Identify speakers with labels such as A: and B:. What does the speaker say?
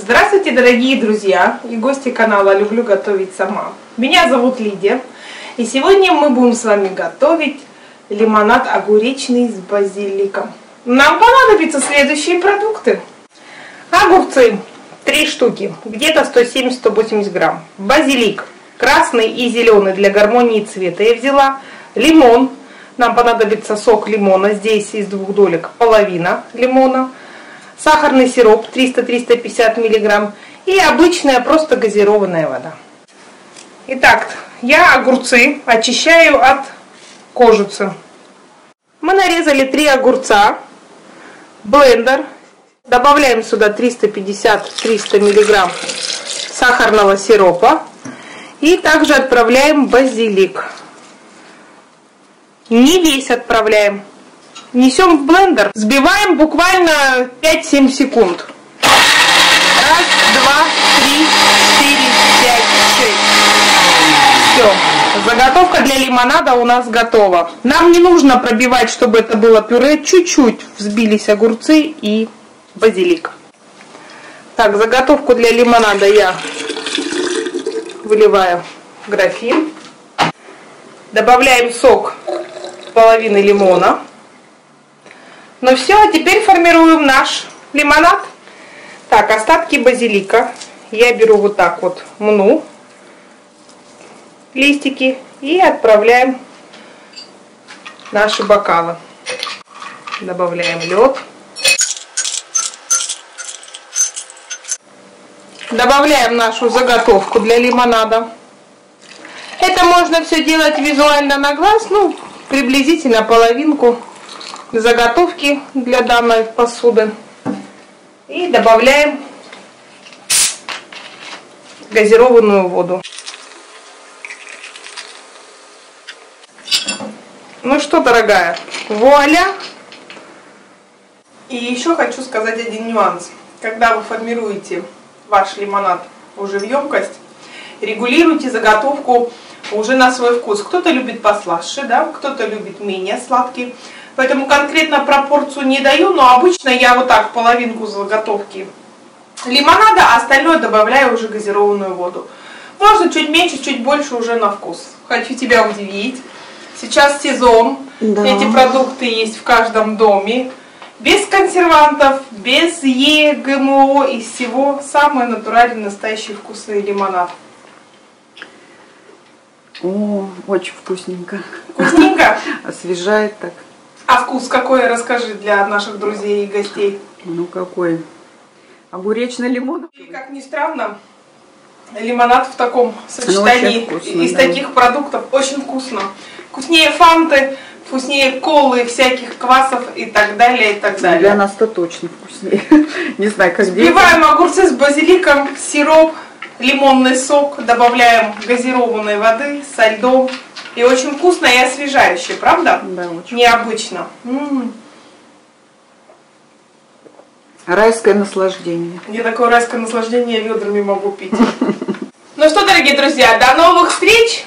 A: Здравствуйте, дорогие друзья и гости канала «Люблю готовить сама». Меня зовут Лидия, и сегодня мы будем с вами готовить лимонад огуречный с базиликом. Нам понадобятся следующие продукты. Огурцы 3 штуки, где-то 170-180 грамм. Базилик красный и зеленый для гармонии цвета я взяла. Лимон, нам понадобится сок лимона, здесь из двух долек половина лимона сахарный сироп 300-350 мг и обычная просто газированная вода. Итак, я огурцы очищаю от кожицы. Мы нарезали три огурца, блендер, добавляем сюда 350-300 мг сахарного сиропа и также отправляем базилик. Не весь отправляем, Несем в блендер. Взбиваем буквально 5-7 секунд. Раз, два, три, четыре, пять, шесть. Все. Заготовка для лимонада у нас готова. Нам не нужно пробивать, чтобы это было пюре. Чуть-чуть взбились огурцы и базилик. Так, заготовку для лимонада я выливаю в графин. Добавляем сок половины лимона. Ну все, а теперь формируем наш лимонад. Так, остатки базилика я беру вот так вот, мну листики и отправляем наши бокалы. Добавляем лед. Добавляем нашу заготовку для лимонада. Это можно все делать визуально на глаз, ну, приблизительно половинку заготовки для данной посуды. И добавляем газированную воду. Ну что, дорогая, вуаля! И еще хочу сказать один нюанс. Когда вы формируете ваш лимонад уже в емкость, регулируйте заготовку уже на свой вкус. Кто-то любит послаще, да, кто-то любит менее сладкий. Поэтому конкретно пропорцию не даю, но обычно я вот так половинку заготовки лимонада, а остальное добавляю уже газированную воду. Можно чуть меньше, чуть больше уже на вкус. Хочу тебя удивить. Сейчас сезон, да. эти продукты есть в каждом доме. Без консервантов, без Е, ГМО, из всего самый натуральный, настоящий вкусный лимонад.
B: О, очень вкусненько.
A: Вкусненько?
B: Освежает так.
A: А вкус какой, расскажи для наших друзей и гостей.
B: Ну какой? Огуречно-лимон.
A: И как ни странно, лимонад в таком сочетании вкусно, из да. таких продуктов очень вкусно. Вкуснее фанты, вкуснее колы, всяких квасов и так далее, и так далее.
B: Для нас-то точно вкуснее. Не знаю, как
A: Взбиваем огурцы с базиликом, сироп, лимонный сок, добавляем газированной воды со льдом и очень вкусно и освежающе, правда?
B: Да, очень.
A: Необычно. М-м.
B: Райское наслаждение.
A: Я такое райское наслаждение ведрами могу пить. Ну что, дорогие друзья, до новых встреч!